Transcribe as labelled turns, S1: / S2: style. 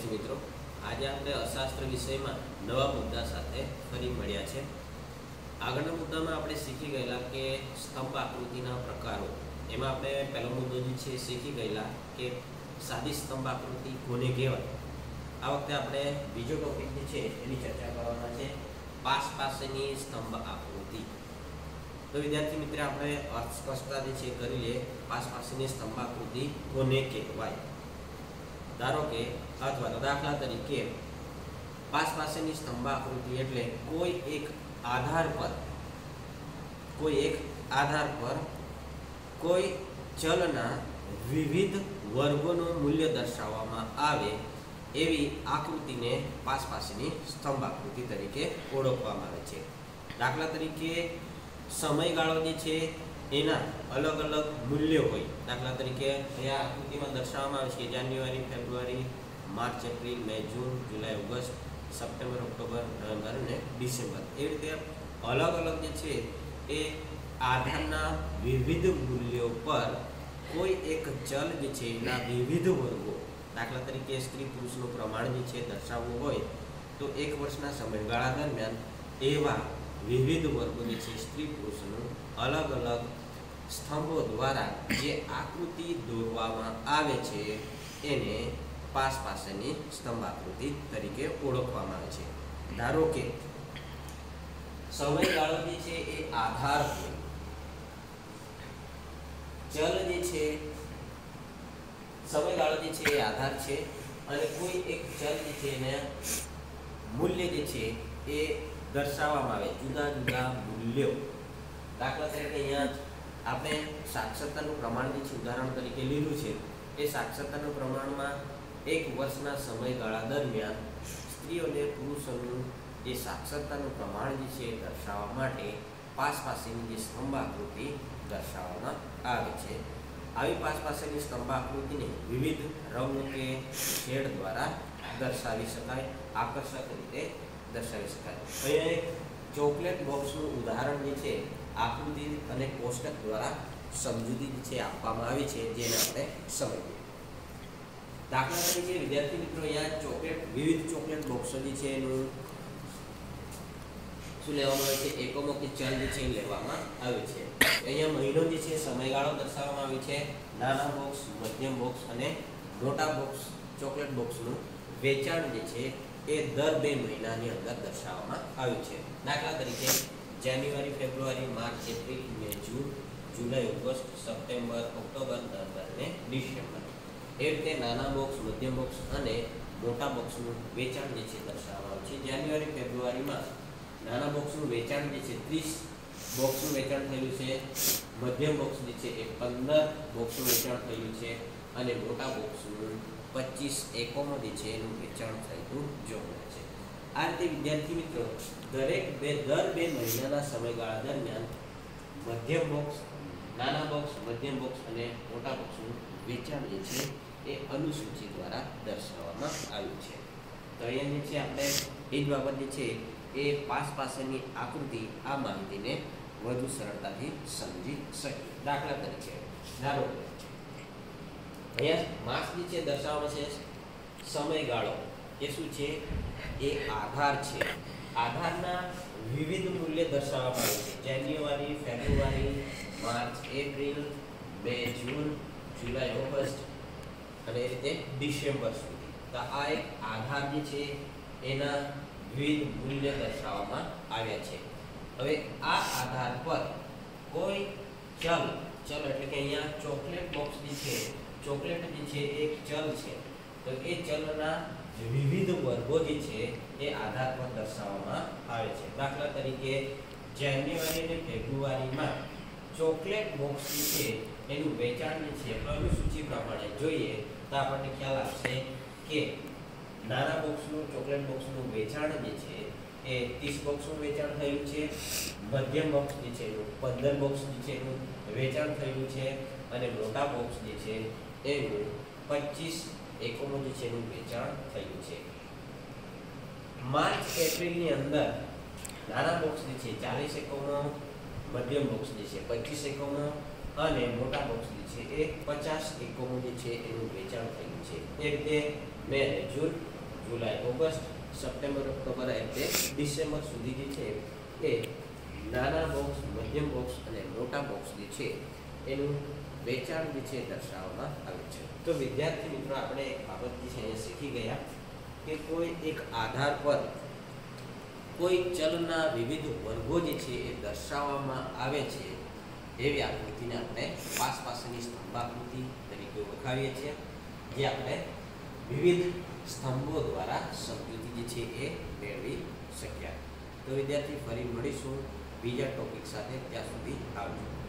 S1: વિદ્યાર્થી મિત્રો, આજે આપણે અશાસ્ત્ર વિષયમાં નવા મુદ્દા સાથે ફરી મળ્યા છે. આગળના મુદ્દામાં આપણે શીખી ગયેલા કે સ્તંભ આકૃતિના પ્રકારો. એમાં આપણે પહેલો મુદ્દો જે છે શીખી ગયેલા કે સાદી સ્તંભ આકૃતિ કોને કહેવાય. આ વખતે આપણે બીજો ટોપિક જે છે એની ચર્ચા કરવાના છે, પાસ પાસેની સ્તંભ આકૃતિ. તો વિદ્યાર્થી મિત્ર, આપણે અર્થ સ્પષ્ટતા જે છે કરી લઈએ, પાસ પાસેની સ્તંભ આકૃતિ કોને કહેવાય? ધારો કે અથવા તો દાખલા તરીકે પાસ પાસેની સ્તંભાકૃતિ એટલે કોઈ એક આધાર પર, કોઈ એક આધાર પર કોઈ ચલના વિવિધ વર્ગોનું મૂલ્ય દર્શાવવામાં આવે એવી આકૃતિને પાસ પાસેની સ્તંભાકૃતિ તરીકે ઓળખવામાં આવે છે. દાખલા તરીકે સમયગાળો જે છે એના અલગ અલગ મૂલ્યો હોય. દાખલા તરીકે અહીંયા આકૃતિમાં દર્શાવવામાં આવે છે જાન્યુઆરી, ફેબ્રુઆરી, માર્ચ, એપ્રિલ, મે, જૂન, જુલાઈ, ઓગસ્ટ, સપ્ટેમ્બર, ઓક્ટોબર, નવેમ્બર અને ડિસેમ્બર. એ રીતે અલગ અલગ જે છે એ આધારના વિવિધ મૂલ્યો પર કોઈ એક ચલ જે છે એના વિવિધ વર્ગો. દાખલા તરીકે સ્ત્રી પુરુષનું પ્રમાણ જે છે દર્શાવવું હોય તો એક વર્ષના સમયગાળા દરમિયાન એવા વિવિધ વર્ગો જે છે સ્ત્રી પુરુષનું અલગ અલગ સ્તંભો દ્વારા જે આકૃતિ દોરવામાં આવે છે, એને પાસ પાસેની સ્તંભ આકૃતિ તરીકે ઓળખવામાં આવે છે. ધારો કે, સમયગાળો જે છે એ આધાર ચલ જે છે, સમયગાળો જે છે એ આધાર છે અને કોઈ એક ચલ જે છે એને મૂલ્ય જે છે એ દર્શાવવામાં આવે, જુદા જુદા મૂલ્યો. દાખલા તરીકે અહીંયા આપણે સાક્ષરતાનું પ્રમાણ જે છે ઉદાહરણ તરીકે લીધું છે. એ સાક્ષરતાનું પ્રમાણમાં એક વર્ષના સમયગાળા દરમિયાન સ્ત્રીઓ અને પુરુષોનું જે સાક્ષરતાનું પ્રમાણ જે છે દર્શાવવા માટે પાસ પાસેની જે સ્તંભાકૃતિ દર્શાવવામાં આવે છે. આવી પાસ પાસેની સ્તંભ વિવિધ રંગ કે શેડ દ્વારા દર્શાવી શકાય, આકર્ષક રીતે દર્શાવી શકાય. અહીંયા એક ચોકલેટ બોક્સનું ઉદાહરણ જે છે આકૃતિ અને કોષ્ટક દ્વારા સમજૂતી છે આપવામાં આવી છે, જેને આપણે સમજીએ. દાખલા તરીકે, વિદ્યાર્થી મિત્રો, અહીંયા ચોકલેટ, વિવિધ ચોકલેટ બોક્સો જે છે, એનું શું લેવામાં આવે છે? એકમો કે ચલ જે છે લેવામાં આવે છે. અહીંયા મહિનો જે છે, સમયગાળો દર્શાવવામાં આવ્યો છે. નાના બોક્સ, મધ્યમ બોક્સ અને મોટા બોક્સ, ચોકલેટ બોક્સનું વેચાણ જે છે, એ દર બે મહિનાની અંદર દર્શાવવામાં આવ્યું છે. દાખલા તરીકે જાન્યુઆરી, ફેબ્રુઆરી, માર્ચ, એપ્રિલ મે જૂન, જુલાઈ, ઓગસ્ટ, સપ્ટેમ્બર, ઓક્ટોબર, નવેમ્બર અને ડિસેમ્બર. એ રીતે નાના બોક્સ મધ્યમ બોક્સ અને મોટા બોક્સનું વેચાણ જે છે દર્શાવવાનું છે. જાન્યુઆરી ફેબ્રુઆરીમાં નાના બોક્સનું વેચાણ જે છે ત્રીસ બોક્સનું વેચાણ થયું છે. મધ્યમ બોક્સ જે છે એ પંદર બોક્સનું વેચાણ થયું છે અને મોટા બોક્સનું પચીસ એકમો જે છે એનું વેચાણ થયું જોવા છે. આ રીતે વિદ્યાર્થી મિત્રો, દરેક બે દર બે મહિનાના સમયગાળા દરમિયાન મધ્યમ બોક્સ નાના બોક્સ મધ્યમ બોક્સ અને મોટા બોક્સનું વેચાણ જે છે એ અનુસૂચિ દ્વારા દર્શાવવામાં આવ્યું છે. તો અહીંયા જે છે આપણે એ જ બાબત છે એ પાસ પાસેની આકૃતિ આ માહિતીને વધુ સરળતાથી સમજી શકીએ. દાખલા તરીકે, ધારો અહીંયા માસ જે છે દર્શાવવામાં છે સમયગાળો. એ શું છે? એ આધાર છે. આધારના વિવિધ મૂલ્ય દર્શાવવામાં આવે છે. જાન્યુઆરી, ફેબ્રુઆરી, માર્ચ, એપ્રિલ બે જૂન, જુલાઈ, ઓગસ્ટ અને એ રીતે ડિસેમ્બર સુધી. તો આ એક આધાર જે છે, એના વિવિધ મૂલ્ય દર્શાવવામાં આવ્યા છે. હવે આ આધાર પર કોઈ ચલ ચલ એટલે કે અહીંયા ચોકલેટ બોક્સ જે છે, ચોકલેટ જે છે એક ચલ છે. તો એ ચલના વિવિધ વર્ગો જે છે, એ આધાર દર્શાવવામાં આવે છે. દાખલા તરીકે, જાન્યુઆરી અને ફેબ્રુઆરીમાં ચોકલેટ બોક્સ છે, એનું વેચાણ જે છે અનુસૂચિ પ્રમાણે જોઈએ, તો આપણને ખ્યાલ આવશે કે નાના બોક્સનું, ચોકલેટ બોક્સનું વેચાણ જે છે, એ ત્રીસ બોક્સનું વેચાણ થયું છે, મધ્યમ બોક્સ જે છે, એનું પંદર બોક્સ જે છે, એનું વેચાણ થયું છે, અને મોટા બોક્સ જે છે, એનું પચીસ એકમો જે છે એનું વેચાણ થયું છે માર્ચ, એપ્રિલની અંદર નાના બોક્સ જે છે, ચાલીસ એકમો, મધ્યમ બોક્સ જે છે, પચીસ એકમો અને મોટા બોક્સ જે છે, એ પચાસ એકમો જે છે, એનું વેચાણ થયું છે. એ રીતે મે જૂન, જુલાઈ, ઓગસ્ટ, સપ્ટેમ્બર, ઓક્ટોબર એટલે ડિસેમ્બર સુધી જે છે, એ નાના બોક્સ મધ્યમ બોક્સ અને મોટા બોક્સ જે છે એનું વેચાણ છે દર્શાવવામાં આવે છે. તો વિદ્યાર્થી મિત્રો, આપણે એક બાબત જે છે એ શીખી ગયા કે કોઈ એક આધાર પર કોઈ ચલના વિવિધ વર્ગો જે છે એ દર્શાવવામાં આવે છે એવી આકૃતિને આપણે પાસ પાસેની સ્તંભાકૃતિ તરીકે ઓળખાવીએ છીએ, જે આપણે વિવિધ સ્તંભો દ્વારા સમજૂતી જે છે એ મેળવી શક્યા. તો વિદ્યાર્થી, ફરી મળીશું બીજા ટોપિક સાથે. ત્યાં સુધી આવજો.